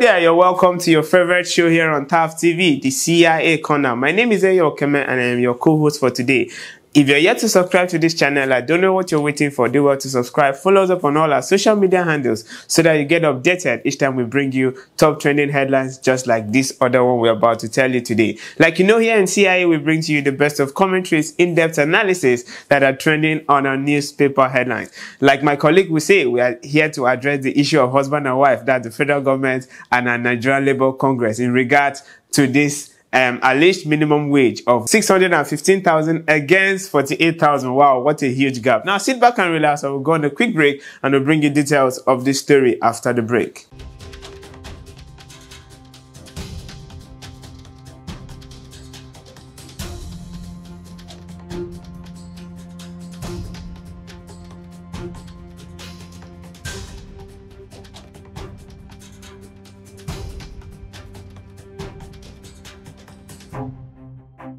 there, you're welcome to your favorite show here on Thav TV, the CIA Corner. My name is Eyo Okeme and I am your co-host for today. If you're yet to subscribe to this channel, I don't know what you're waiting for. Do well to subscribe. Follow us up on all our social media handles so that you get updated each time we bring you top trending headlines just like this other one we're about to tell you today. Like you know, here in CIA, we bring to you the best of commentaries, in-depth analysis that are trending on our newspaper headlines. Like my colleague will say, we are here to address the issue of husband and wife that the federal government and our Nigerian Labour Congress in regards to this um, alleged minimum wage of 615,000 against 48,000. Wow, what a huge gap. Now sit back and relax. I will go on a quick break and we'll bring you details of this story after the break.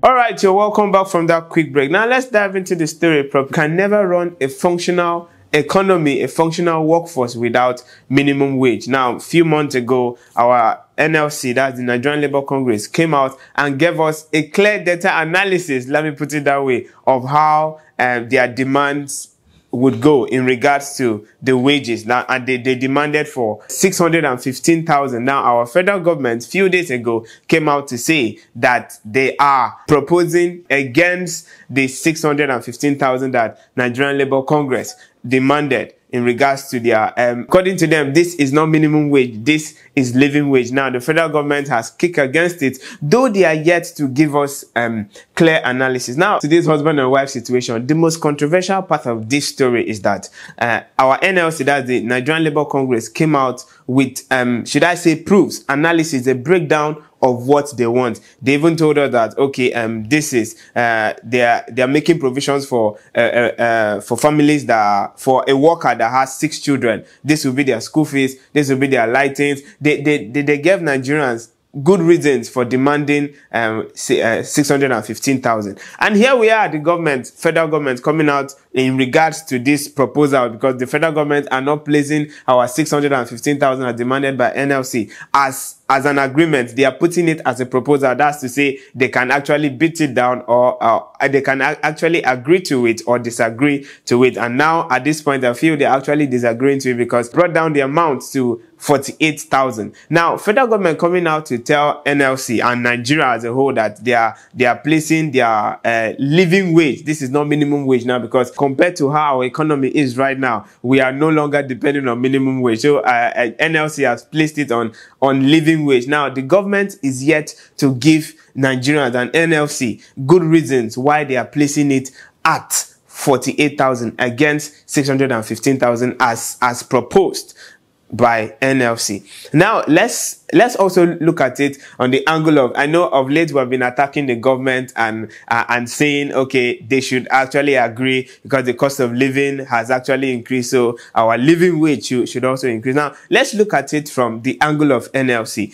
All right, you're welcome back from that quick break. Now let's dive into the story. Prop can never run a functional economy, a functional workforce without minimum wage. Now, a few months ago, our NLC, that's the Nigerian Labour Congress, came out and gave us a clear data analysis, let me put it that way, of how um, their demands would go in regards to the wages. Now and they, they demanded for 615,000 now our federal government few days ago came out to say that they are proposing against the 615,000 that Nigerian Labour Congress demanded in regards to their, um, according to them, this is not minimum wage, this is living wage. Now, the federal government has kicked against it, though they are yet to give us um, clear analysis. Now, today's husband and wife situation, the most controversial part of this story is that uh, our NLC, that's the Nigerian Labour Congress, came out with, um, should I say, proofs, analysis, a breakdown of what they want. They even told us that okay, um, this is uh, they are they are making provisions for uh, uh, uh, for families that are, for a worker that has six children. This will be their school fees. This will be their lightings. They they they, they gave Nigerians good reasons for demanding um, uh, 615,000. And here we are, the government, federal government coming out in regards to this proposal because the federal government are not placing our 615,000 as demanded by NLC as as an agreement. They are putting it as a proposal. That's to say they can actually beat it down or uh, they can actually agree to it or disagree to it. And now at this point, I feel they're actually disagreeing to it because brought down the amount to 48,000. Now, federal government coming out to tell NLC and Nigeria as a whole that they are, they are placing their uh, living wage. This is not minimum wage now because compared to how our economy is right now, we are no longer depending on minimum wage. So uh, uh NLC has placed it on, on living wage. Now, the government is yet to give Nigerians and NLC good reasons why they are placing it at 48,000 against 615,000 as, as proposed by NLC. Now let's let's also look at it on the angle of I know of late we have been attacking the government and uh, and saying okay they should actually agree because the cost of living has actually increased so our living wage should, should also increase. Now let's look at it from the angle of NLC.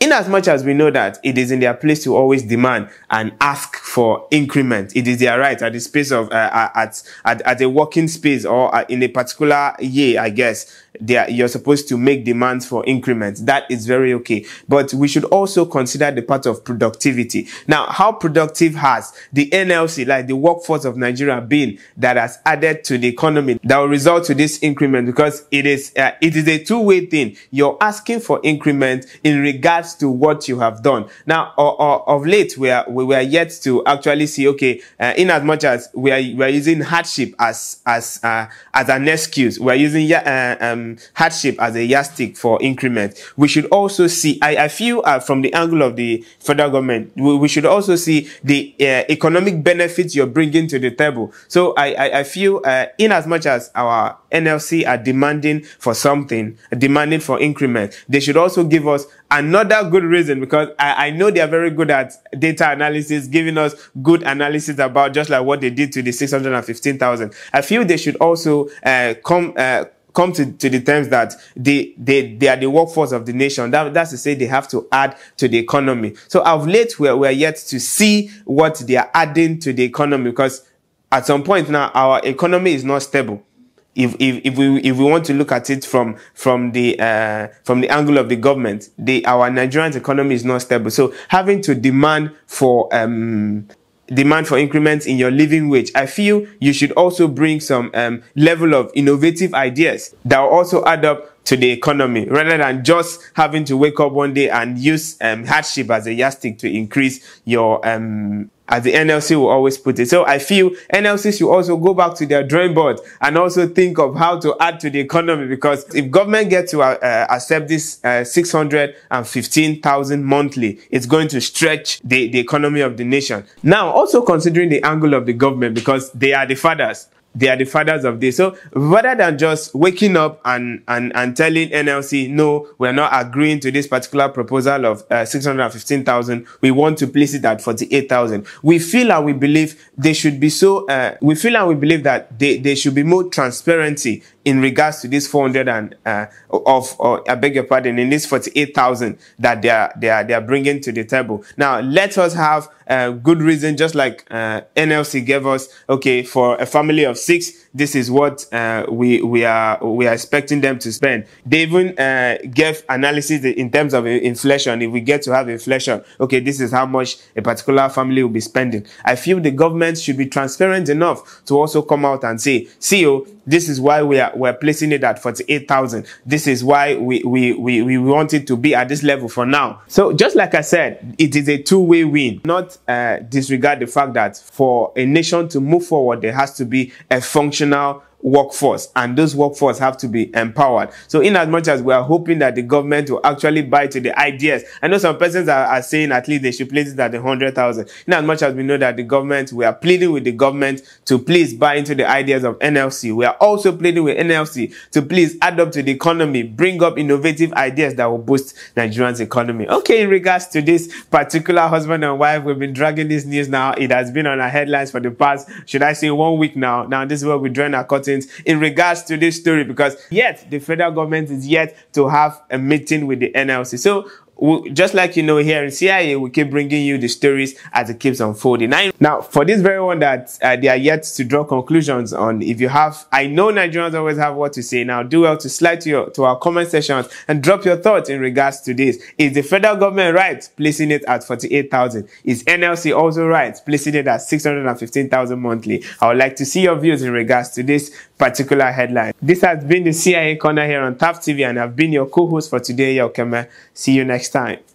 In as much as we know that it is in their place to always demand and ask for increment, it is their right at the space of uh, at, at at a working space or uh, in a particular year, I guess are, you're supposed to make demands for increments. That is very okay. But we should also consider the part of productivity. Now, how productive has the NLC, like the workforce of Nigeria been that has added to the economy that will result to this increment because it is, uh, it is a two-way thing. You're asking for increment in regards to what you have done. Now, or, or, of late, we are, we were yet to actually see, okay, uh, in as much as we are, we are using hardship as, as, uh, as an excuse, we are using, uh, um, hardship as a yardstick for increment. We should also see, I, I feel uh, from the angle of the federal government, we, we should also see the uh, economic benefits you're bringing to the table. So I, I, I feel uh, in as much as our NLC are demanding for something, demanding for increment, they should also give us another good reason because I, I know they are very good at data analysis, giving us good analysis about just like what they did to the 615,000. I feel they should also uh, come uh, come to, to the terms that they, they, they are the workforce of the nation. That, that's to say they have to add to the economy. So of late, we're, we're yet to see what they are adding to the economy because at some point now, our economy is not stable. If, if, if we if we want to look at it from from the uh, from the angle of the government, the our Nigerian economy is not stable. So having to demand for um, demand for increments in your living wage, I feel you should also bring some um, level of innovative ideas that will also add up to the economy rather than just having to wake up one day and use um, hardship as a yardstick to increase your um, as the NLC will always put it. So I feel NLC should also go back to their drawing board and also think of how to add to the economy because if government gets to uh, uh, accept this uh, 615,000 monthly, it's going to stretch the, the economy of the nation. Now, also considering the angle of the government because they are the fathers they are the fathers of this. So rather than just waking up and, and, and telling NLC, no, we're not agreeing to this particular proposal of uh, 615,000, we want to place it at 48,000. We feel and we believe they should be so, uh, we feel and we believe that they, there should be more transparency in regards to this 400 and uh, of or I beg your pardon in this 48,000 that they are they are they are bringing to the table. Now let us have a good reason, just like uh, NLC gave us. Okay, for a family of six, this is what uh, we we are we are expecting them to spend. They even uh, gave analysis in terms of inflation. If we get to have inflation, okay, this is how much a particular family will be spending. I feel the government should be transparent enough to also come out and say, see, oh, this is why we are we're placing it at 48,000. This is why we, we, we, we want it to be at this level for now. So just like I said, it is a two-way win. Not uh, disregard the fact that for a nation to move forward, there has to be a functional workforce and those workforce have to be empowered. So in as much as we are hoping that the government will actually buy to the ideas, I know some persons are, are saying at least they should place it at the hundred thousand. In as much as we know that the government, we are pleading with the government to please buy into the ideas of NLC. We are also pleading with NLC to please add up to the economy, bring up innovative ideas that will boost Nigerian's economy. Okay, in regards to this particular husband and wife, we've been dragging this news now. It has been on our headlines for the past, should I say, one week now. Now this is where we're drawing our curtain in regards to this story because yet the federal government is yet to have a meeting with the NLC. So just like you know here in CIA, we keep bringing you the stories as it keeps unfolding. Now, for this very one that uh, they are yet to draw conclusions on, if you have, I know Nigerians always have what to say. Now, do well to slide to your to our comment sections and drop your thoughts in regards to this. Is the federal government right placing it at 48,000? Is NLC also right placing it at 615,000 monthly? I would like to see your views in regards to this particular headline. This has been the CIA corner here on Thav TV and I've been your co-host for today, Yokeme. See you next time.